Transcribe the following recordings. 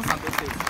vou falar pra vocês.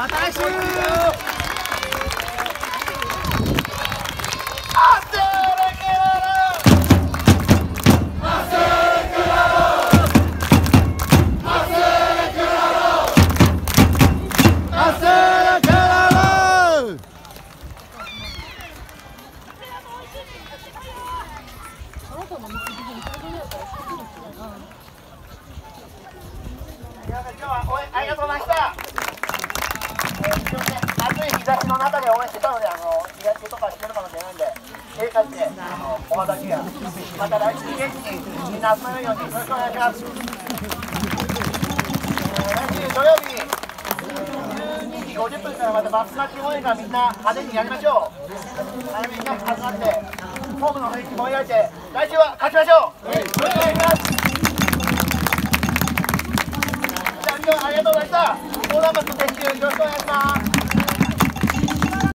また来週ありがとうございました。日差しの中で応援してたので、あの日焼けとかしてるかもしれないんで、生活であのおたせア、また来週元気にみんな集めるようによろしくお願いします。来週土曜日12時50分からまたバス立ち応援がみんな派手にやりましょう。あみんな集まって、ホームの雰囲気盛り上げて、来週は勝ちましょう。よろしくお願いします。じゃあ、今日はありがとうございました。オーラマス撤収よろしくお願いします。